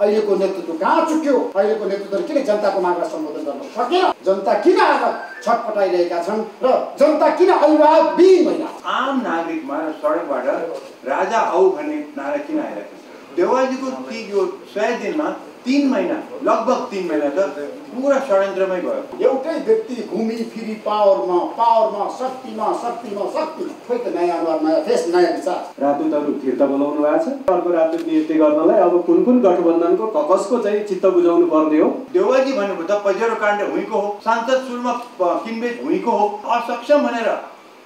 अहिलेको नेतृत्व कहाँ चुक्यो अहिलेको नेतृत्वले किन जनताको मागलाई सम्बोधन गर्न सकेन जनता किन आज छटपटाइरहेका छन् र जनता किन अभिभावकविहीन आम नागरिकमा सडकबाट राजा आऊ भन्ने नारा किन आइरहेको छ? देवालीको ती यो सय दिनमा तिन महिना लगभग तिन महिना त पुरा षड्यन्त्रमै गयो एउटै व्यक्ति घुमी फिरी पावरमा पावरमा शक्तिमा शक्तिमा शक्ति। खोइ त नयाँ अनुहार नयाँ फेस नयाँ विचार। राजदूतहरू फिर्ता बोलाउनु भएको छ। अर्को राजदूत नियुक्ति गर्नलाई अब कुन कुन गठबन्धनको कसको चाहिँ चित्त बुझाउनु पर्ने हो? देवाजी भनेको त पहिरो काण्ड हुँको हो सांसद सुरुमा किनबेच हुँको हो। असक्षम भनेर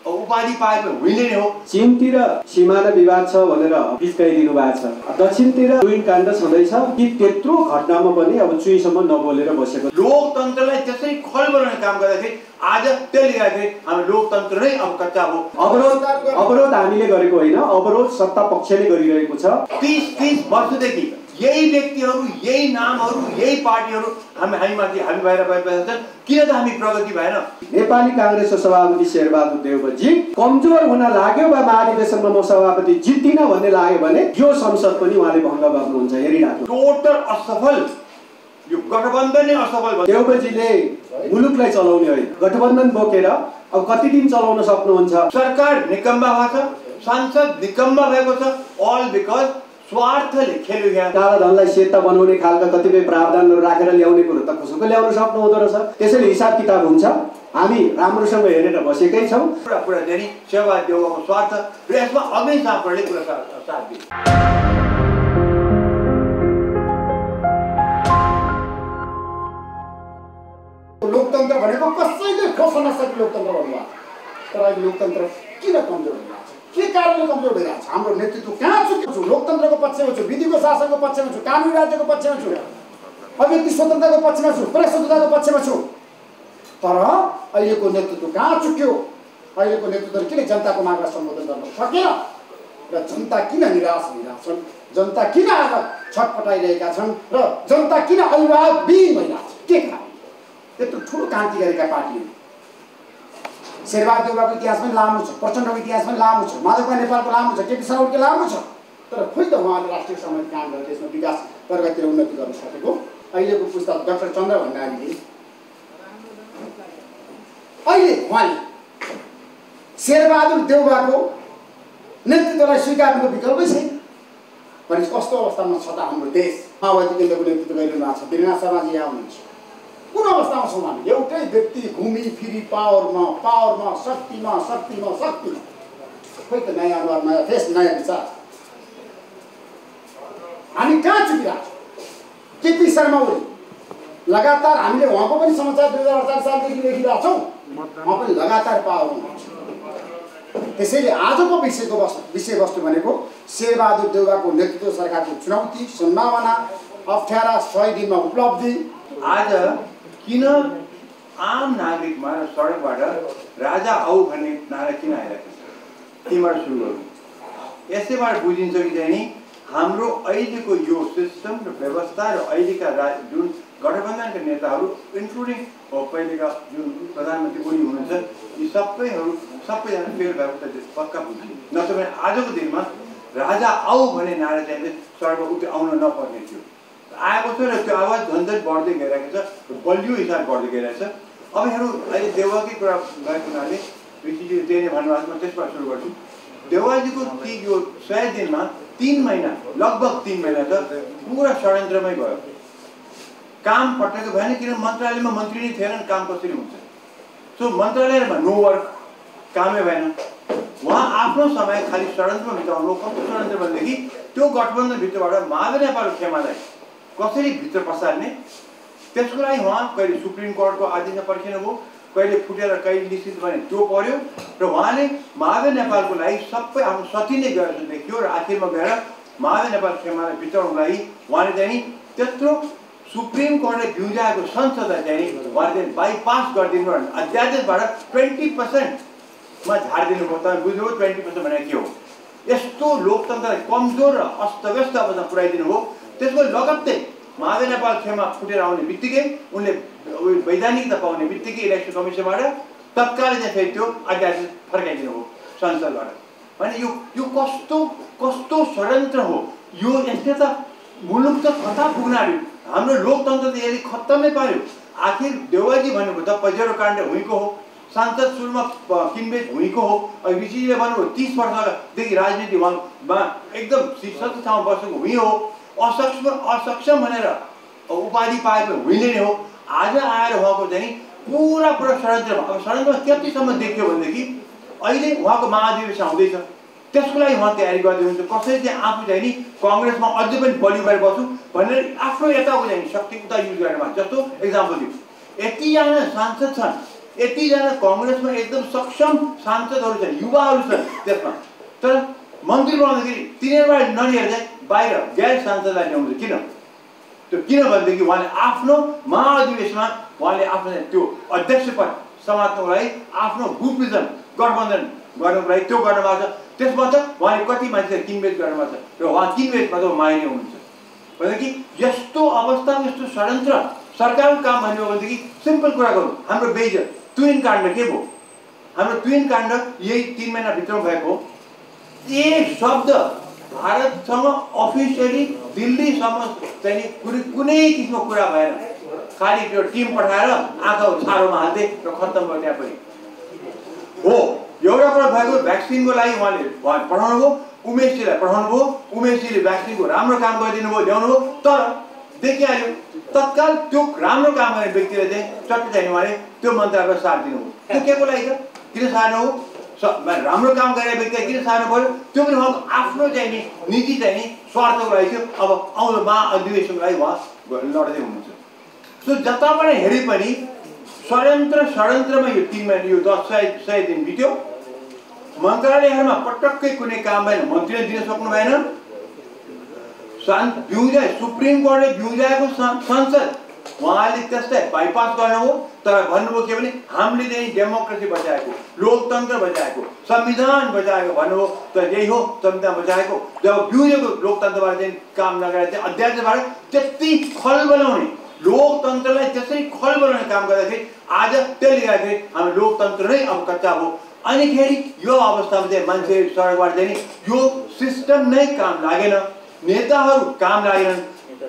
उपाधि पाएको हुइले नै हो। चिनतिर सिमाना विवाद छ भनेर बिचकाइदिनु भएको छ। दक्षिणतिर ट्विन काण्ड छँदैछ। कि त्यत्रो घटनामा पनि अब चुईसम्म नबोलेर बसेको लोकतन्त्रलाई त्यसरी खल बनाउने काम गर्दाखेरि आज त्यसले गर्दाखेरि हाम्रो लोकतन्त्र नै अब कच्चा हो। अवरोध अवरोध हामीले गरेको होइन अवरोध सत्ता पक्षले गरिरहेको छ। तिस तिस वर्षदेखि यही व्यक्तिहरू यही नामहरू यही पार्टीहरू हामी हामीमाथि हामी बाहिर भइरहेका छन् किन त हामी प्रगति भएन? नेपाली काङ्ग्रेसको सभापति शेरबहादुर देवजी कमजोर हुन लाग्यो वा महाधिवेशनमा म सभापति जित्दिनँ भन्ने लाग्यो भने यो संसद पनि उहाँले भङ्ग गर्नुहुन्छ। हेरिराख्नु। टोटल असफल। यो गठबन्धन नै असफल भयो। देवजीले मुलुकलाई चलाउने होइन। गठबन्धन बोकेर अब कति दिन चलाउन सक्नुहुन्छ? सरकार निकम्बा भएको छ सांसद निकम्बा भएको छ अल बिकज स्वार्थले खेल्यो काला धनलाई सेता बनाउने खालका कतिपय प्रावधानहरू राखेर ल्याउने कुरो त कसैको ल्याउन सक्नु हुँदो रहेछ? त्यसैले हिसाब किताब हुन्छ। हामी राम्रोसँग हेरेर बसेकै छौँ। पुरा पुरा धेरै सेवा देवको स्वार्थ र यसमा अग्नि साँपहरूले पुरा साथ। दियो लोकतन्त्र भनेको कसैले खोज्न नसक्ने लोकतन्त्र भन्नुभएको तर अहिले लोकतन्त्र किन कमजोर के कारणले कमजोर भइरहेको छ? हाम्रो नेतृत्व कहाँ छु? लोकतन्त्रको पक्षमा छु विधिको शासनको पक्षमा छु कानुनी राज्यको पक्षमा छु अभिव्यक्ति स्वतन्त्रताको पक्षमा छु प्रेस स्वतन्त्रताको पक्षमा छु। तर अहिलेको नेतृत्व कहाँ चुक्यो? अहिलेको नेतृत्वले किन जनताको मागलाई सम्बोधन गर्न सकेन? र जनता किन निराश भइरहेका छन्? जनता किन आज छटपटाइरहेका छन्? र जनता किन अभिभावकविहीन भइरहेको छ? के कारण? त्यत्रो ठुलो क्रान्ति गरेका पार्टीहरू। शेरबहादुर देउवाको इतिहास पनि लामो छ प्रचण्डको इतिहास पनि लामो छ माधवका नेपालको लामो छ केपी शर्माको लामो छ। तर खोइ त उहाँले राष्ट्रिय समिति काम गरेर त्यसमा विकास प्रगतिर उन्नति गर्न सकेको। अहिलेको पुस्ता डाक्टर चन्द्र भण्डारीले। अहिले उहाँले शेरबहादुर देउवाको नेतृत्वलाई स्वीकार्नुको विकल्पै छैन। भनेपछि कस्तो अवस्थामा छ त हाम्रो देश? माओवादी केन्द्रको नेतृत्व गरिरहनु भएको छ। वीरनाथ शर्माजी यहाँ हुनुहुन्छ। कुन अवस्थामा हामी? एउटै व्यक्ति घुमी फिरी पावरमा पावरमा शक्तिमा शक्तिमा शक्तिमा खोइ त नयाँ अनुहार नयाँ फेस नयाँ विचार। हामी कहाँ चुकिरहेको छौँ? केपी शर्मा ओली। लगातार हामीले उहाँको पनि समाचार दुई हजार अडचालिस सालदेखि लेखिरहेको छौँ। उहाँ पनि लगातार पावरमा त्यसैले आजको विषयको वस्तु विषयवस्तु भनेको शेरबहादुर देउवाको नेतृत्व सरकारको चुनौती सम्भावना अप्ठ्यारा सय दिनमा उपलब्धि। आज किन आम नागरिकमा सडकबाट राजा आऊ भन्ने नारा किन आइरहेको छ? त्यहीँबाट सुरु गरौँ यसैबाट बुझिन्छ कि चाहिँ नि हाम्रो अहिलेको यो सिस्टम र व्यवस्था र अहिलेका रा जुन गठबन्धनका नेताहरू इन्क्लुडिङ पहिलेका जुन प्रधानमन्त्री ओली हुनुहुन्छ यी सबैहरू सबैजना फेल भएको त पक्का बुझ्छु। नत्र भने आजको दिनमा राजा आऊ भन्ने नारा चाहिँ सडकमा उठ्यो आउन नपर्ने थियो। आएको छ र त्यो आवाज झन् झन् बढ्दै गइरहेको छ बलियो हिसाब बढ्दै गइरहेको छ। अब यहाँहरू अहिले देवाकै कुरा गएको हुनाले ऋषिजीले त्यही नै भन्नुभएको म त्यसबाट सुरु गर्छु। देवाजीको ती यो सय दिनमा तिन महिना लगभग तिन महिना त पुरा षड्यन्त्रमै गयो काम पटकेको भएन किन मन्त्रालयमा मन्त्री नै थिएनन् काम कसरी हुन्छ? सो मन्त्रालयमा नो वर्क कामै भएन। उहाँ आफ्नो समय खालि षड्यन्त्रमा बिताउनु कस्तो षड्यन्त्र भनेदेखि त्यो गठबन्धनभित्रबाट माधव नेपाल खेमालाई कसरी भित्र पसार्ने? त्यसको लागि उहाँ कहिले सुप्रिम कोर्टको आदेशमा पर्खिनुभयो कहिले फुटेर कहिले निश्चित भने त्यो पर्यो र उहाँले माधव नेपालको लागि सबै आफ्नो सती नै जस्तो देखियो र आखिरमा गएर माधव नेपाल खेमालाई भित्राउनुको लागि उहाँले चाहिँ त्यत्रो सुप्रिम कोर्टले भ्युजाएको संसदलाई चाहिँ उहाँले चाहिँ बाइपास गरिदिनु अध्यादेशबाट ट्वेन्टी पर्सेन्टमा झारिदिनु भयो तपाईँ बुझ्नुभयो ट्वेन्टी पर्सेन्ट भनेर के हो? यस्तो लोकतन्त्रलाई कमजोर र अस्तव्यस्त अवस्थामा पुऱ्याइदिनु भयो त्यसको लगत्तै माधव नेपाल खेमा फुटेर आउने बित्तिकै उनले वैधानिकता पाउने बित्तिकै इलेक्सन कमिसनबाट तत्कालै चाहिँ फेरि त्यो अध्यादेश फर्काइदिनु भयो संसदबाट भने यो यो कस्तो कस्तो षड्यन्त्र हो? यो यसले त मुलुक त कता पुग्न आयो। हाम्रो लोकतन्त्र त यदि खत्तमै पार्यो आखिर देवाजी भनेको त पजेरो काण्ड हुँको हो सांसद सुरुमा किनबेच हुँको हो ऋषिजीले भन्नुभयो तिस वर्षदेखि राजनीति एकदम शीर्षक ठाउँमा बसेको हुँ हो। असक्षम असक्षम भनेर। उपाधि पाएको हुँले नै हो। आज आएर उहाँको चाहिँ पुरा पुरा षड्यन्त्रमा अब षड्यन्त्रमा कतिसम्म देखियो भनेदेखि अहिले उहाँको महाधिवेशन आउँदैछ त्यसको लागि उहाँ तयारी गर्दै हुन्छ कसरी चाहिँ आफू चाहिँ नि कङ्ग्रेसमा अझै पनि बलियो भएर बसौँ भनेर आफ्नो यताको चाहिँ शक्ति उता युज गरेर जस्तो इक्जाम्पल दिउँ यतिजना सांसद छन्। यतिजना कङ्ग्रेसमा एकदम सक्षम सांसदहरू छन्। युवाहरू छन् त्यसमा। तर मन्त्री बनाउँदाखेरि तिनीहरूबाट नलिएर चाहिँ बाहिर गैर सांसदलाई ल्याउँछ किन? त्यो किनभनेदेखि उहाँले आफ्नो महाधिवेशनमा उहाँले आफ्नो त्यो अध्यक्ष पद समात्नको लागि आफ्नो ग्रुपिजम गठबन्धन गर्नुको लागि त्यो गर्नु भएको छ। त्यसमा त उहाँले कति मान्छेलाई किनबेच गर्नु भएको छ र उहाँ त माइने हुनुहुन्छ। भनेदेखि यस्तो अवस्थामा यस्तो षड्यन्त्र सरकारको काम भन्यो भनेदेखि सिम्पल कुरा गरौँ। हाम्रो बेज ट्विन काण्ड के भयो? हाम्रो ट्विन काण्ड यही तिन महिनाभित्रमा भएको हो। एक शब्द भारतसँग अफिसियली दिल्लीसम्म चाहिँ कुनै कुनै किसिमको कुरा भएन। खालि त्यो टिम पठाएर आँखा छारोमा हाल्दै र खत्तम त्यहाँ पनि। हो एउटा कुरा भएको भ्याक्सिनको लागि उहाँले उहाँ पठाउनु भयो उमेशजीलाई पठाउनु भयो उमेशजीले भ्याक्सिनको राम्रो काम गरिदिनु भयो ल्याउनु भयो तर देखिहाल्यो तत्काल त्यो राम्रो काम गर्ने व्यक्तिले चाहिँ चट्ट चाहिँ उहाँले त्यो मन्त्रालयलाई साथ दिनुभयो। त्यो के को लागि त किन सार्नु हो राम्रो काम गरेर व्यक्तिलाई किन सार्नु पऱ्यो त्यो पनि उहाँको आफ्नो चाहिँ नि नीति चाहिँ नि स्वार्थको लागि थियो। अब आउँदो महाअधिवेशनको लागि उहाँ लड्दै हुनुहुन्छ। सो जताबाट हेरे पनि षड्यन्त्र षड्यन्त्रमा यो तिन महिना यो दस सय सय दिन बित्यो। मन्त्रालयहरूमा पटक्कै कुनै काम भएन मन्त्रीले दिन सक्नु भएन। सुप्रिम कोर्टले बिउजाएको संसद उहाँले त्यसलाई बाइपास गर्नुभयो तर भन्नुभयो के भने हामीले चाहिँ डेमोक्रेसी बचाएको लोकतन्त्र बचाएको संविधान बचाएको भन्नुभयो। तर यही हो संविधान बचाएको। जब बिउजेको लोकतन्त्रबाट चाहिँ काम नगरेर चाहिँ अध्यादेशबाट त्यति खल बनाउने लोकतन्त्रलाई त्यसरी खल बनाउने काम गर्दाखेरि आज त्यसले गर्दाखेरि हाम्रो लोकतन्त्र नै अब कच्चा हो। अनिखेरि यो अवस्थामा चाहिँ मान्छे सडकबाट चाहिँ यो सिस्टम नै काम लागेन। नेताहरू काम लागेनन्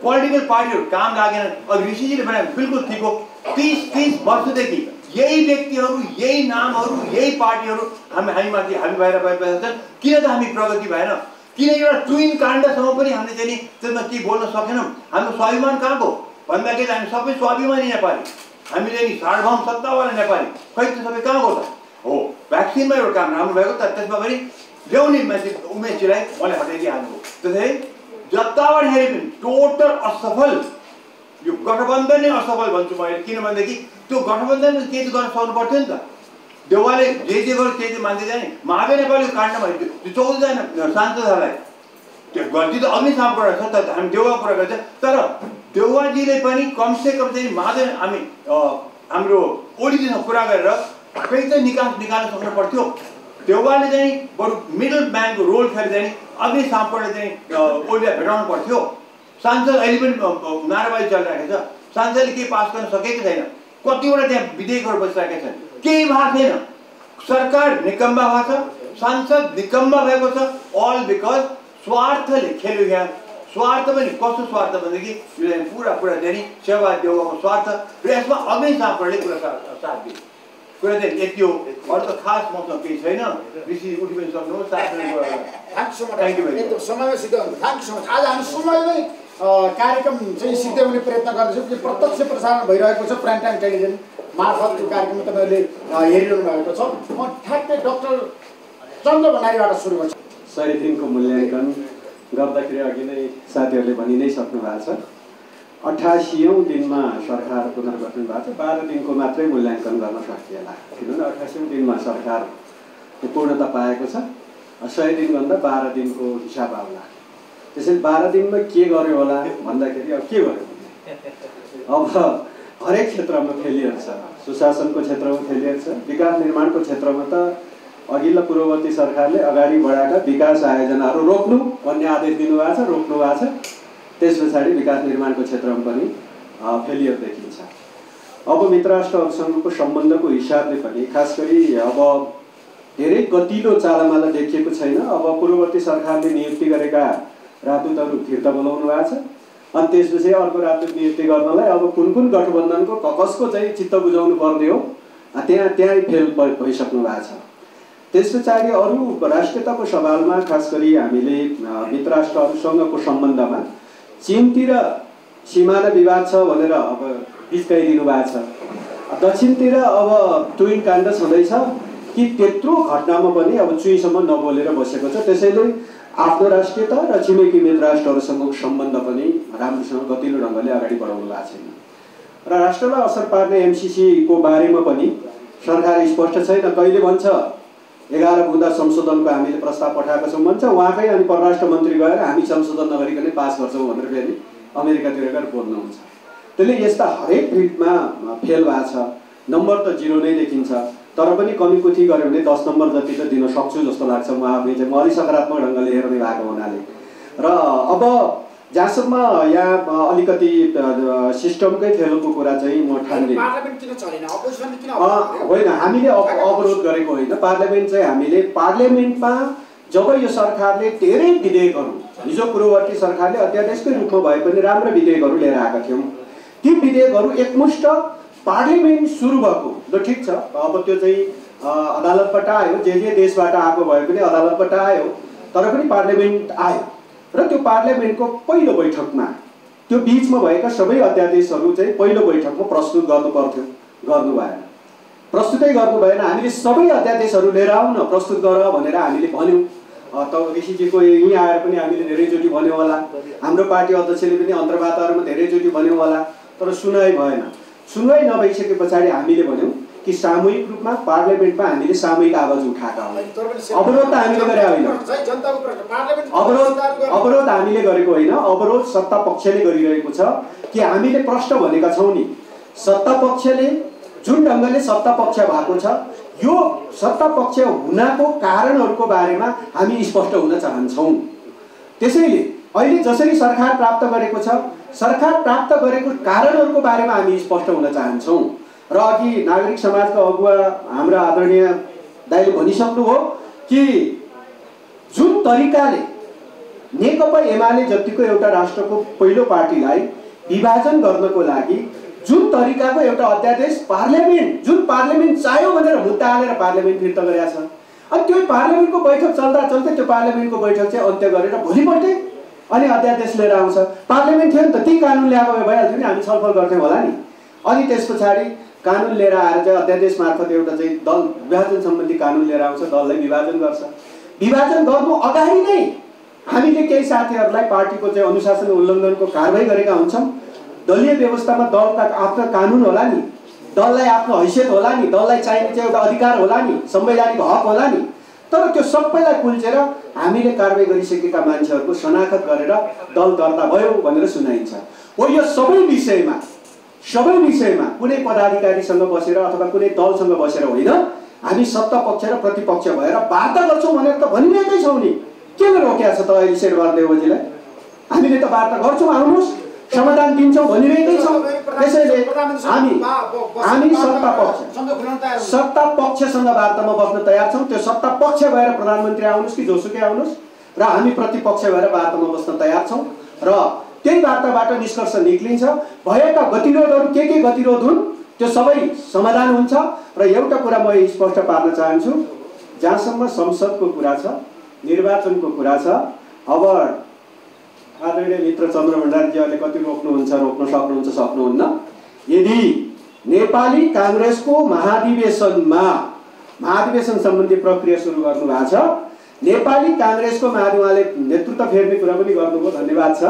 पोलिटिकल पार्टीहरू काम लागेनन्। अब ऋषिजीले भने बिल्कुल ठिक हो। तिस तिस वर्षदेखि यही व्यक्तिहरू यही नामहरू यही पार्टीहरू हामी हामीमाथि हामी बाहिर भइरहेका छन् किन त हामी प्रगति भएन? किन एउटा ट्विन काण्डसम्म पनि हामीले चाहिँ नि त्यसमा केही बोल्न सकेनौँ? हाम्रो स्वाभिमान कहाँ भयो? भन्दाखेरि हामी सबै स्वाभिमानी नेपाली। हामीले नि सार्वभौम सत्तावाला नेपाली। खै त्यो सबै कहाँ गयो त? हो भ्याक्सिनमा एउटा काम राम्रो भएको तर त्यसमा पनि ल्याउने मान्छे उमेशजीलाई उहाँले हटाइदिइहाल्नु त्यसरी जताबाट हेरे पनि टोटल असफल। यो गठबन्धन नै असफल भन्छु म अहिले किनभनेदेखि त्यो गठबन्धन केही त गर्न सक्नु पर्थ्यो नि त। देउवाले जे जे गर्यो त्यही चाहिँ मान्दै जाने। महावे नेपालीको काण्डमा त्यो चौधजना सांसदहरूलाई त्यो गल्ती त अग्नि सामबाट छ त हामी देउवा कुरा गर्छ। तर देउवाजीले पनि कमसे कम चाहिँ महादेव हामी हाम्रो ओलीजीसँग कुरा गरेर केही चाहिँ निकास निकाल्न सक्नु पर्थ्यो। देउवाले चाहिँ बरु मिडल म्यानको रोल खेलेर चाहिँ अग्नि सामबाट चाहिँ ओलीलाई भेटाउनु पर्थ्यो। सांसद अहिले पनि नाराबाजी चलिरहेको छ। सांसदले केही पास गर्न सकेको छैन। कतिवटा त्यहाँ विधेयकहरू बसिरहेका छन्। केही भएको छैन। सरकार निकम्बा भएको छ सांसद निकम्बा भएको छ अल बिकज स्वार्थले खेल्यो यहाँ। स्वार्थ पनि कस्तो स्वार्थ भनेदेखि यो पुरा पुरा चाहिँ सेवा देउवाको स्वार्थ र यसमा अग्नि सापडले पुरा साथ दियो कुरा चाहिँ यति हो। अरू त खास मसँग केही छैन। ऋषि उठि पनि सक्नुहोस् कुरा। थ्याङ्क मच समयमा थ्याङ्क सो मच आज हामी समयमै कार्यक्रम चाहिँ सिद्ध्याउने प्रयत्न गर्दैछौँ कि प्रत्यक्ष प्रसारण भइरहेको छ प्राइम टाइम टेलिभिजन मार्फत त्यो कार्यक्रम तपाईँहरूले हेरिरहनु भएको छ। म ठ्याक्कै डक्टर चन्द्र भण्डारीबाट सुरु गर्छु। दिनको मूल्याङ्कन गर्दाखेरि अघि नै साथीहरूले भनि नै सक्नु भएको छ। अठासीौँ दिनमा सरकार पुनर्गठन भएको छ। बाह्र दिनको मात्रै मूल्याङ्कन गर्न सकिएला किनभने अठासीौँ दिनमा सरकार पूर्णता पाएको छ। सय दिनभन्दा बाह्र दिनको हिसाब आउला। त्यसैले बाह्र दिनमा के गर्यो होला भन्दाखेरि अब के भने अब हरेक क्षेत्रमा फेलियर छ। सुशासनको क्षेत्रमा फेलियर छ विकास निर्माणको क्षेत्रमा त अघिल्लो पूर्ववर्ती सरकारले अगाडि बढाएका विकास आयोजनाहरू रोक्नु भन्ने आदेश दिनुभएको छ रोक्नु भएको छ। त्यस पछाडि विकास निर्माणको क्षेत्रमा पनि फेलियर देखिन्छ। अब मित्र राष्ट्रहरूसँगको सम्बन्धको हिसाबले पनि खास गरी अब धेरै गतिलो चालमाला देखिएको छैन। अब पूर्ववर्ती सरकारले नियुक्ति गरेका राजदूतहरू फिर्ता बोलाउनु भएको छ। अनि त्यसपछि अर्को राजनीति नियुक्ति गर्नलाई अब कुन कुन गठबन्धनको कसको चाहिँ चित्त बुझाउनु पर्ने हो त्यहाँ त्यहीँ फेल भइसक्नु भएको छ। त्यस पछाडि अरू राष्ट्रियताको सवालमा खास गरी हामीले मित्र राष्ट्रहरूसँगको सम्बन्धमा चिनतिर सिमाना विवाद छ भनेर अब बिचकाइदिनु भएको छ। दक्षिणतिर अब ट्विन काण्ड छँदैछ कि त्यत्रो घटनामा पनि अब चुईसम्म नबोलेर बसेको छ। त्यसैले आफ्नो राष्ट्रियता र छिमेकी मित्र राष्ट्रहरूसँगको सम्बन्ध पनि राम्रोसँग गतिलो ढङ्गले अगाडि बढाउनु भएको छैन। र राष्ट्रलाई असर पार्ने एमसिसीको बारेमा पनि सरकार स्पष्ट छैन। कहिले भन्छ एघार बुँदा संशोधनको हामीले प्रस्ताव पठाएको छौँ भन्छ उहाँकै अनि परराष्ट्र मन्त्री गएर हामी संशोधन नगरिकनै पास गर्छौँ भनेर फेरि अमेरिकातिर गएर बोल्नुहुन्छ त्यसले यस्ता हरेक फिल्डमा फेल भएको छ। नम्बर त जिरो नै देखिन्छ। तर पनि कमी कुथी गऱ्यो भने दस नम्बर जति त दिन सक्छु जस्तो लाग्छ म आफै चाहिँ। म अलिक सकारात्मक ढङ्गले हेर्ने भएको हुनाले। र अब जहाँसम्म यहाँ अलिकति सिस्टमकै फेलको कुरा चाहिँ म ठान्दिनँ। होइन हामीले अव- अवरोध गरेको होइन। पार्लियामेन्ट चाहिँ हामीले पार्लियामेन्टमा जब यो सरकारले धेरै विधेयकहरू हिजो पूर्ववर्ती सरकारले अध्यादेशकै रूपमा भए पनि राम्रो विधेयकहरू लिएर आएका थियौँ। ती विधेयकहरू एकमुष्ट पार्लियामेन्ट सुरु भएको ल ठिक छ। अब त्यो चाहिँ अदालतबाट आयो। जे जे देशबाट आएको भए पनि अदालतबाट आयो। तर पनि पार्लियामेन्ट आयो। र त्यो पार्लियामेन्टको पहिलो बैठकमा त्यो बिचमा भएका सबै अध्यादेशहरू चाहिँ पहिलो बैठकमा प्रस्तुत गर्नु पर्थ्यो गर्नु भएन। प्रस्तुतै गर्नु भएन। हामीले सबै अध्यादेशहरू लिएर आउन प्रस्तुत गर भनेर हामीले भन्यौँ। त ऋषिजीको यहीँ आएर पनि हामीले धेरैचोटि भन्यौँ होला। हाम्रो पार्टी अध्यक्षले पनि अन्तर्वार्ताहरूमा धेरैचोटि भन्यौँ होला। तर सुनवाई भएन। सुनवाई नभइसके पछाडि हामीले भन्यौँ कि सामूहिक रूपमा पार्लियामेन्टमा हामीले सामूहिक आवाज उठाएका हौँ अवरोध त हामीले गरे होइन। अवरोध अवरोध हामीले गरेको होइन। अवरोध सत्ता पक्षले गरिरहेको छ कि हामीले प्रश्न भनेका छौँ नि। सत्ता पक्षले जुन ढङ्गले सत्ता पक्ष भएको छ यो सत्ता पक्ष हुनको कारणहरूको बारेमा हामी स्पष्ट हुन चाहन्छौँ। त्यसैले अहिले जसरी सरकार प्राप्त गरेको छ सरकार प्राप्त गरेको कारणहरूको बारेमा हामी स्पष्ट हुन चाहन्छौँ। र अघि नागरिक समाजका अगुवा हाम्रा आदरणीय दाइले भनिसक्नुभयो कि जुन तरिकाले नेकपा एमाले जतिको एउटा राष्ट्रको पहिलो पार्टीलाई विभाजन गर्नको लागि जुन तरिकाको एउटा अध्यादेश पार्लियामेन्ट जुन पार्लियामेन्ट चाह्यो भनेर मुद्दा हालेर पार्लियामेन्ट फिर्ता गरेका छ अनि त्यो पार्लियामेन्टको बैठक चल्दा चल्दै त्यो पार्लियामेन्टको बैठक चाहिँ अन्त्य गरेर भोलिपल्टै अनि अध्यादेश लिएर आउँछ। पार्लियामेन्ट थियो नि त ती कानुन ल्याएको भए भइहाल्थ्यो नि हामी छलफल गर्थ्यौँ होला नि। अनि त्यस पछाडि कानुन लिएर आएर चाहिँ अध्यादेश मार्फत एउटा चाहिँ दल विभाजन सम्बन्धी कानुन लिएर आउँछ दललाई विभाजन गर्छ। विभाजन गर्नु अगाडि नै हामीले केही साथीहरूलाई पार्टीको चाहिँ अनुशासन उल्लङ्घनको कारवाही गरेका हुन्छौँ। दलीय व्यवस्थामा दलका आफ्ना कानुन होला नि दललाई आफ्नो हैसियत होला नि दललाई चाहिने चाहिँ एउटा अधिकार होला नि संवैधानिक हक होला नि। तर त्यो सबैलाई कुल्चेर हामीले कारवाही गरिसकेका मान्छेहरूको शनाखत गरेर दल दर्ता भयो भनेर सुनाइन्छ। हो यो सबै विषयमा सबै विषयमा कुनै पदाधिकारीसँग बसेर अथवा कुनै दलसँग बसेर होइन हामी सत्ता पक्ष र प्रतिपक्ष भएर वार्ता गर्छौँ भनेर त भनिरहेकै छौँ नि। किन रोकिया छ त अहिले शेरबहादुर देवजीलाई? हामीले त वार्ता गर्छौँ आउनुहोस्। समाधान दिन्छौँ भनिरहेकै छौँ। त्यसैले हामी हामी सत्ता पक्ष सत्ता पक्षसँग वार्तामा बस्न तयार छौँ। त्यो सत्ता पक्ष भएर प्रधानमन्त्री आउनुहोस् कि जोसुकै आउनुहोस्। र हामी प्रतिपक्ष भएर वार्तामा बस्न तयार छौँ। र त्यही वार्ताबाट निष्कर्ष निक्लिन्छ। भएका गतिरोधहरू के के गतिरोध हुन्? त्यो सबै समाधान हुन्छ। र एउटा कुरा म स्पष्ट पार्न चाहन्छु। जहाँसम्म संसदको कुरा छ निर्वाचनको कुरा छ अब आदरणीय मित्र चन्द्र भण्डारीजीहरूले कति रोक्नुहुन्छ रोक्न सक्नुहुन्छ सक्नुहुन्न? यदि नेपाली काङ्ग्रेसको महाधिवेशनमा महाधिवेशन सम्बन्धी प्रक्रिया सुरु गर्नुभएको छ नेपाली काङ्ग्रेसको महाधि उहाँले नेतृत्व फेर्ने कुरा पनि गर्नुभयो धन्यवाद छ।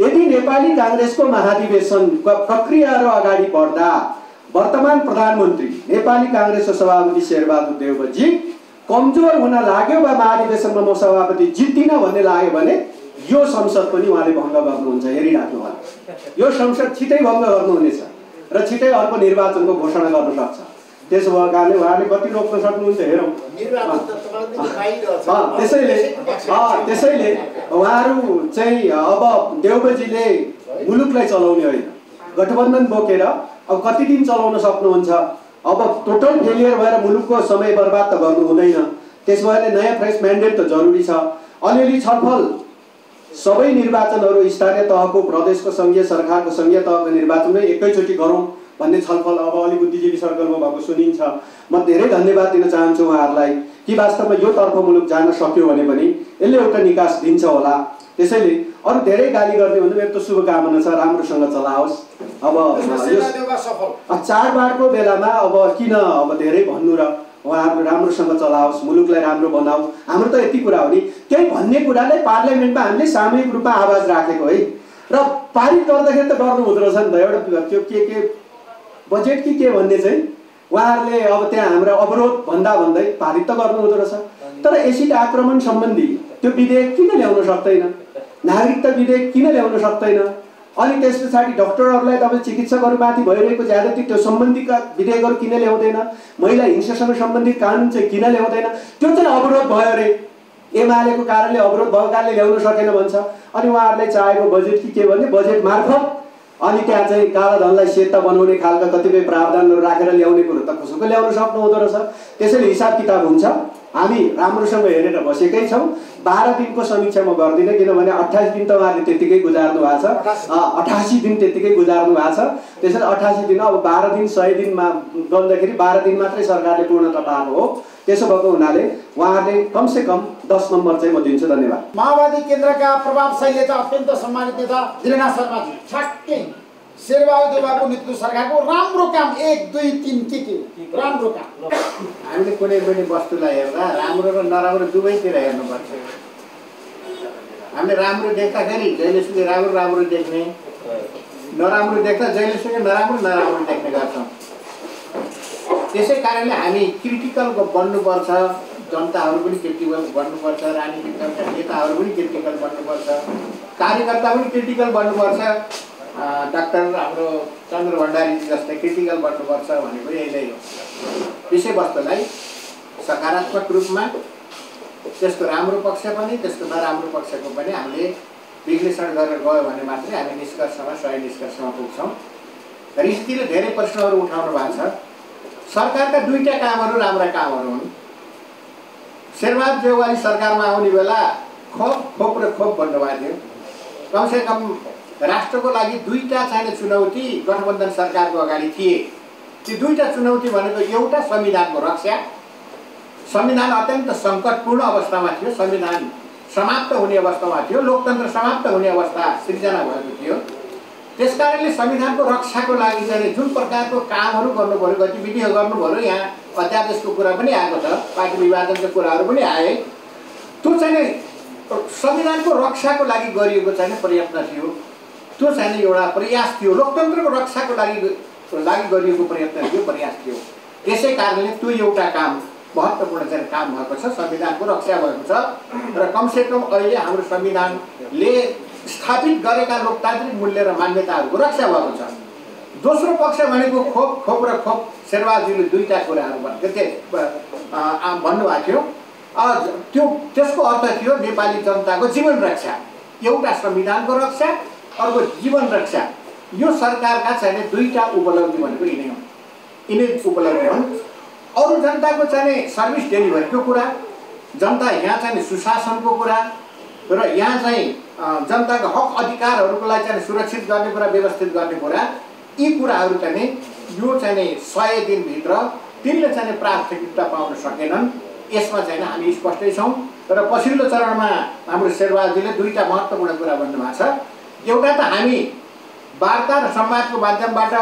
यदि नेपाली काङ्ग्रेसको महाधिवेशनको प्रक्रियाहरू अगाडि बढ्दा वर्तमान प्रधानमन्त्री नेपाली काङ्ग्रेसको सभापति शेरबहादुर देवजी कमजोर हुन लाग्यो वा महाधिवेशनमा म सभापति जित्दिनँ भन्ने लाग्यो भने यो संसद पनि उहाँले भङ्ग गर्नुहुन्छ हेरिराख्नु होला। यो संसद छिटै भङ्ग गर्नुहुनेछ र छिटै अर्को निर्वाचनको घोषणा गर्न सक्छ। त्यसो भएको कारणले उहाँले कति रोक्न सक्नुहुन्छ हेरौँ। त्यसैले त्यसैले उहाँहरू चाहिँ अब देवजीले मुलुकलाई चलाउने होइन। गठबन्धन बोकेर अब कति दिन चलाउन सक्नुहुन्छ? अब टोटल फेलियर भएर मुलुकको समय बर्बाद त गर्नु हुँदैन त्यस भएर नयाँ फ्रेस म्यान्डेट त जरुरी छ। अलिअलि छलफल सबै निर्वाचनहरू स्थानीय तहको प्रदेशको सङ्घीय सरकारको सङ्घीय तहको निर्वाचन नै एकैचोटि गरौँ भन्ने छलफल अब अलि बुद्धिजीवी सर्कलमा भएको सुनिन्छ। म धेरै धन्यवाद दिन चाहन्छु उहाँहरूलाई कि वास्तवमा यो तर्फ मुलुक जान सक्यो भने पनि यसले एउटा निकास दिन्छ होला। त्यसैले अरू धेरै गाली गर्ने भन्दा मेरो त शुभकामना छ राम्रोसँग चलाओस्। अब चाडबाडको बेलामा अब किन अब धेरै भन्नु र उहाँहरू राम्रोसँग चलाओस् मुलुकलाई राम्रो बनाऊ हाम्रो त यति कुरा हो नि। त्यही भन्ने कुरालाई पार्लियामेन्टमा हामीले सामूहिक रूपमा आवाज राखेको है। र पारित गर्दाखेरि त गर्नु हुँदो रहेछ नि त एउटा त्यो के के बजेट कि के भन्ने चाहिँ? उहाँहरूले अब त्यहाँ हाम्रो अवरोध भन्दा भन्दै पारित त गर्नु हुँदो रहेछ। तर एसिड आक्रमण सम्बन्धी त्यो विधेयक किन ल्याउन सक्दैन नागरिकता विधेयक किन ल्याउन सक्दैन अनि त्यस पछाडि डक्टरहरूलाई तपाईँ चिकित्सकहरूमाथि भइरहेको ज्यादती त्यो सम्बन्धीका विधेयकहरू किन ल्याउँदैन महिला हिंसासँग सम्बन्धित कानुन चाहिँ किन ल्याउँदैन त्यो चाहिँ अवरोध भयो अरे एमालेको कारणले अवरोध भएको कारणले ल्याउन सकेन भन्छ। अनि उहाँहरूलाई चाहेको बजेट कि के भने बजेट मार्फत। अनि त्यहाँ चाहिँ कालाधनलाई सेता बनाउने खालका कतिपय प्रावधानहरू राखेर ल्याउने कुरो त कसैको ल्याउन सक्नु हुँदो रहेछ। त्यसैले हिसाब किताब हुन्छ। हामी राम्रोसँग हेरेर बसेकै छौँ। बाह्र दिनको समीक्षा म गर्दिनँ किनभने अठाइस दिन त उहाँहरूले त्यत्तिकै गुजार्नु भएको छ। अठासी दिन त्यत्तिकै गुजार्नु भएको छ। त्यसैले अठासी दिन अब बाह्र दिन सय दिनमा गर्दाखेरि बाह्र दिन मात्रै सरकारले पूर्णता पाएको हो। त्यसो भएको हुनाले उहाँहरूले कमसेकम दस नम्बर चाहिँ म दिन्छु धन्यवाद। माओवादी केन्द्रका प्रभावशाली नेता अत्यन्त सम्मानित नेता दिलनाथ शर्माजी। ठ्याक्कै शेरबहादुर देवाको नेतृत्व सरकारको राम्रो काम एक दुई तिन के के? राम्रो काम। हामीले कुनै पनि वस्तुलाई हेर्दा राम्रो र नराम्रो दुवैतिर हेर्नुपर्छ। हामीले राम्रो देख्दाखेरि जहिलेसुकै राम्रो राम्रो देख्ने। नराम्रो देख्दा जहिलेसुकै नराम्रो नराम्रो देख्ने गर्छौँ। त्यसै कारणले हामी क्रिटिकल बन्नुपर्छ जनताहरू पनि क्रिटिकल बन्नुपर्छ राजनीतिक दलका नेताहरू पनि क्रिटिकल बन्नुपर्छ कार्यकर्ता पनि क्रिटिकल बन्नुपर्छ। डाक्टर हाम्रो चन्द्र भण्डारीजी जस्तै क्रिटिकल बन्नुपर्छ भनेको यही हो। विषयवस्तुलाई सकारात्मक रूपमा त्यसको राम्रो पक्ष पनि त्यसको नराम्रो पक्षको पनि हामीले विश्लेषण गरेर गयो भने मात्रै हामी निष्कर्षमा सही निष्कर्षमा पुग्छौँ। ऋषिले धेरै प्रश्नहरू उठाउनु भएको छ। सरकारका दुईवटा कामहरू राम्रा कामहरू हुन्। शेरबहादुर देउवाली सरकारमा आउने बेला खोप खोप र खोप भन्नुभएको थियो। कमसेकम राष्ट्रको लागि दुईवटा चाहिने चुनौती गठबन्धन सरकारको अगाडि थिए। ती दुईवटा चुनौती भनेको एउटा संविधानको रक्षा संविधान अत्यन्त सङ्कटपूर्ण अवस्थामा थियो संविधान समाप्त हुने अवस्थामा थियो लोकतन्त्र समाप्त हुने अवस्था सिर्जना भएको थियो। त्यस कारणले संविधानको रक्षाको लागि चाहिँ जुन प्रकारको कामहरू गर्नु पऱ्यो गतिविधिहरू गर्नु पऱ्यो यहाँ अध्यादेशको कुरा पनि आएको छ पार्टी विभाजनको कुराहरू पनि आए। त्यो चाहिँ संविधानको रक्षाको लागि गरिएको चाहिँ प्रयत्न थियो। त्यो चाहिँ एउटा प्रयास थियो। लोकतन्त्रको रक्षाको लागि लागि गरिएको प्रयत्न थियो प्रयास थियो। त्यसै कारणले त्यो एउटा काम महत्त्वपूर्ण चाहिँ काम भएको छ। संविधानको रक्षा भएको छ। र कमसेकम अहिले हाम्रो संविधानले स्थापित गरेका लोकतान्त्रिक मूल्य र मान्यताहरूको रक्षा भएको छ। दोस्रो पक्ष भनेको खोप खोप र खोप शेरबहादुरले दुईवटा कुराहरू भन्नुभएको थियो। त्यो त्यसको अर्थ थियो नेपाली जनताको जीवन रक्षा। एउटा संविधानको रक्षा अर्को जीवन रक्षा। यो सरकारका चाहिँ दुईवटा उपलब्धि भनेको यिनै हुन् यिनै उपलब्धि हुन्। अरू जनताको चाहिँ सर्भिस डेलिभरीको कुरा जनता यहाँ चाहिँ सुशासनको कुरा र यहाँ चाहिँ जनताको हक अधिकारहरूको लागि चाहिँ सुरक्षित गर्ने कुरा व्यवस्थित गर्ने कुरा यी कुराहरू चाहिँ यो चाहिँ सय दिनभित्र तिनले चाहिँ प्राथमिकता पाउन सकेनन्। यसमा चाहिँ हामी स्पष्टै छौँ। तर पछिल्लो चरणमा हाम्रो शेरबहादुरले दुईवटा महत्त्वपूर्ण कुरा भन्नुभएको छ। एउटा त हामी वार्ता र संवादको माध्यमबाट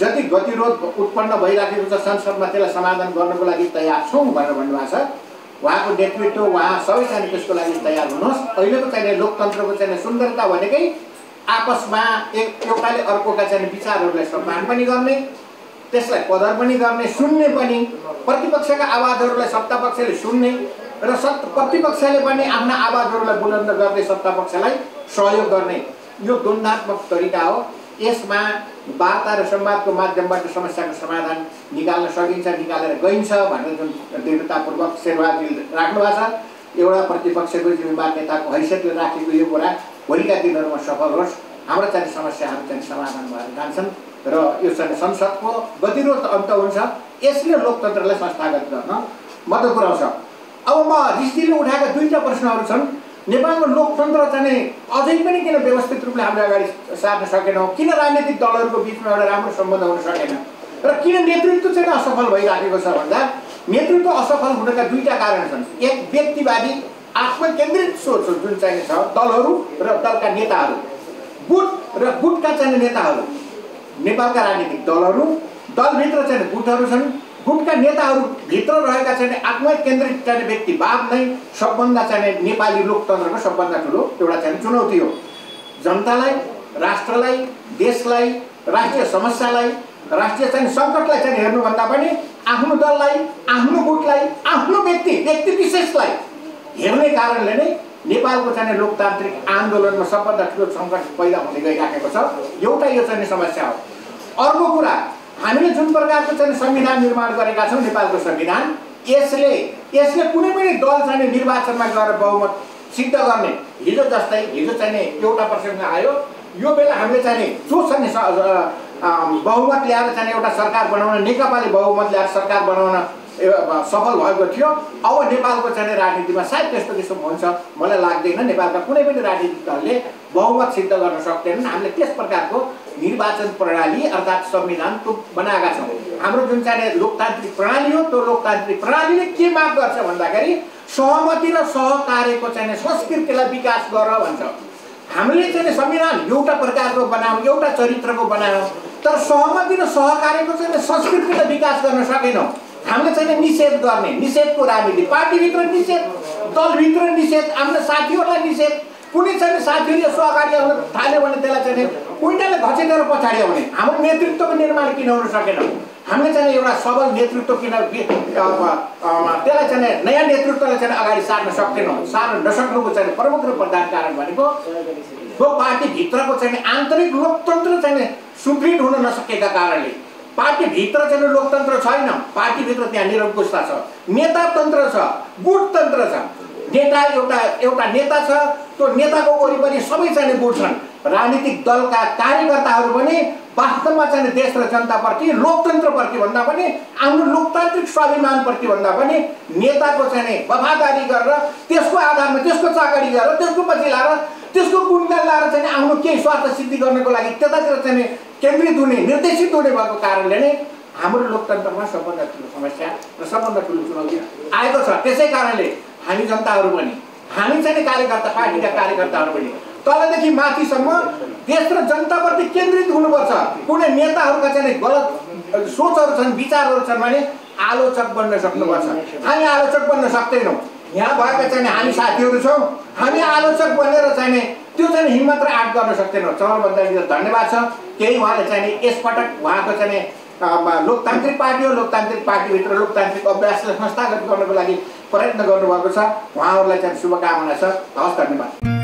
जति गतिरोध उत्पन्न भइराखेको छ संसदमा त्यसलाई समाधान गर्नको लागि तयार छौँ भनेर भन्नुभएको छ। उहाँको नेतृत्व उहाँ सबैजना त्यसको लागि तयार हुनुहोस्। अहिलेको चाहिँ लोकतन्त्रको चाहिँ सुन्दरता भनेकै आपसमा एक एउटाले अर्कोका चाहिँ विचारहरूलाई सम्मान पनि गर्ने त्यसलाई कदर पनि गर्ने सुन्ने पनि प्रतिपक्षका आवाजहरूलाई सत्तापक्षले सुन्ने र सत् प्रतिपक्षले पनि आफ्ना आवाजहरूलाई बुलन्द गर्दै सत्तापक्षलाई सहयोग गर्ने यो द्वन्द्वात्मक तरिका हो। यसमा वार्ता र संवादको माध्यमबाट समस्याको समाधान निकाल्न सकिन्छ निकालेर गइन्छ भनेर जुन दृढतापूर्वक शेरबहादुरले राख्नु भएको छ। एउटा प्रतिपक्षको जिम्मेवार नेताको हैसियतले राखेको यो कुरा भोलिका दिनहरूमा सफल होस्। हाम्रो चाहिँ समस्याहरू चाहिँ समाधान भएर जान्छन् र यो चाहिँ संसदको गतिरोध अन्त हुन्छ। यसले लोकतन्त्रलाई संस्थागत गर्न मद्दत पुऱ्याउँछ। अब म ऋषिले उठाएका दुईवटा प्रश्नहरू छन्। नेपालको लोकतन्त्र चाहिँ अझै पनि किन व्यवस्थित रूपले हामीले अगाडि सार्न सकेनौँ? किन राजनीतिक दलहरूको बिचमा एउटा राम्रो सम्बन्ध हुन सकेन? र किन नेतृत्व चाहिँ असफल भइराखेको छ भन्दा नेतृत्व असफल हुनका दुईवटा कारण छन्। एक व्यक्तिवादी आत्मकेन्द्रित सोच हो जुन चाहिँ छ दलहरू र दलका नेताहरू। गुट र गुटका चाहिँ नेताहरू। नेपालका राजनीतिक दलहरू दलभित्र चाहिँ गुटहरू छन्। गुटका नेताहरू भित्र रहेका चाहिँ आत्मकेन्द्रित चाहिँ व्यक्तिवाद नै सबभन्दा चाहिँ नेपाली लोकतन्त्रको सबभन्दा ठुलो एउटा चाहिँ चुनौती हो। जनतालाई राष्ट्रलाई देशलाई राष्ट्रिय समस्यालाई राष्ट्रिय चाहिँ सङ्कटलाई चाहिँ हेर्नुभन्दा पनि आफ्नो दललाई आफ्नो गुटलाई आफ्नो व्यक्ति व्यक्ति विशेषलाई हेर्ने कारणले नै नेपालको चाहिँ लोकतान्त्रिक आन्दोलनमा सबभन्दा ठुलो सङ्कट पैदा हुँदै गइराखेको छ। एउटा यो चाहिँ समस्या हो। अर्को कुरा हामीले जुन प्रकारको चाहिँ संविधान निर्माण गरेका छौँ नेपालको संविधान यसले यसले कुनै पनि दल चाहिँ निर्वाचनमा गएर बहुमत सिद्ध गर्ने हिजो जस्तै हिजो चाहिँ एउटा प्रसङ्ग आयो यो बेला हामीले चाहिँ जो चाहिँ बहुमत ल्याएर चाहिँ एउटा सरकार बनाउन नेकपाले बहुमत ल्याएर सरकार बनाउन सफल भएको थियो। अब नेपालको चाहिँ राजनीतिमा सायद त्यस्तो किसिम हुन्छ मलाई लाग्दैन। नेपालका कुनै पनि राजनीतिक दलले बहुमत सिद्ध गर्न सक्दैनन्। हामीले त्यस प्रकारको निर्वाचन प्रणाली अर्थात् संविधान त्यो बनाएका छौँ। हाम्रो जुन चाहिँ लोकतान्त्रिक प्रणाली हो त्यो लोकतान्त्रिक प्रणालीले के माग गर्छ भन्दाखेरि सहमति र सहकार्यको चाहिँ संस्कृतिलाई विकास गर भन्छ। हामीले चाहिँ संविधान एउटा प्रकारको बनायौँ एउटा चरित्रको बनायौँ तर सहमति र सहकार्यको चाहिँ संस्कृतिलाई विकास गर्न सकेनौँ। हामीले चाहिँ निषेध गर्ने निषेधको राजनीति पार्टीभित्र निषेध दलभित्र निषेध आफ्नो साथीहरूलाई निषेध कुनै चाहिँ साथीहरूले सहकार्य हुन थाल्यो भने त्यसलाई चाहिँ कुइन्टाले घचेटेर पछाडि आउने हाम्रो नेतृत्वको निर्माण किन हुन सकेन? हामीले चाहिँ एउटा सबल नेतृत्व किन त्यसलाई चाहिँ नयाँ नेतृत्वलाई चाहिँ अगाडि सार्न सक्दैनौँ सार्न नसक्नुको चाहिँ प्रमुख र प्रधान कारण भनेको त्यो पार्टीभित्रको चाहिँ आन्तरिक लोकतन्त्र चाहिँ सुदृढ हुन नसकेका कारणले पार्टीभित्र चाहिँ लोकतन्त्र छैन। पार्टीभित्र त्यहाँ निरङ्कुशता छ। नेतातन्त्र छ गुटतन्त्र छ। नेता एउटा एउटा नेता छ त्यो नेताको वरिपरि सबै चाहिँ गुट छन्। राजनीतिक दलका कार्यकर्ताहरू पनि वास्तवमा चाहिँ देश र जनताप्रति लोकतन्त्रप्रति भन्दा पनि आफ्नो लोकतान्त्रिक स्वाभिमानप्रति भन्दा पनि नेताको चाहिँ वफादारी गरेर त्यसको आधारमा त्यसको चाकरी गरेर त्यसको पछि लाएर त्यसको गुणगान लाएर चाहिँ आफ्नो केही स्वार्थ सिद्धि गर्नको लागि त्यतातिर चाहिँ केन्द्रित हुने निर्देशित हुने भएको कारणले नै हाम्रो लोकतन्त्रमा सबभन्दा ठुलो समस्या र सबभन्दा ठुलो चुनौती आएको छ। त्यसै कारणले हामी जनताहरू पनि हामी चाहिँ कार्यकर्ता पार्टीका कार्यकर्ताहरू पनि तलदेखि माथिसम्म देश र जनताप्रति केन्द्रित हुनुपर्छ। कुनै नेताहरूका चाहिँ गलत सोचहरू छन् विचारहरू छन् भने आलोचक बन्न सक्नुपर्छ। हामी आलोचक बन्न सक्दैनौँ। यहाँ भएका चाहिँ हामी साथीहरू छौँ। हामी आलोचक बनेर चाहिँ त्यो चाहिँ हिम्मत र आँट गर्न सक्दैनौँ। सबैभन्दा धन्यवाद छ। केही उहाँले चाहिँ यसपटक उहाँको चाहिँ लोकतान्त्रिक पार्टी हो। लोकतान्त्रिक पार्टीभित्र लोकतान्त्रिक अभ्यासलाई संस्थागत गर्नको लागि प्रयत्न गर्नुभएको छ। उहाँहरूलाई चाहिँ शुभकामना छ। हवस् धन्यवाद।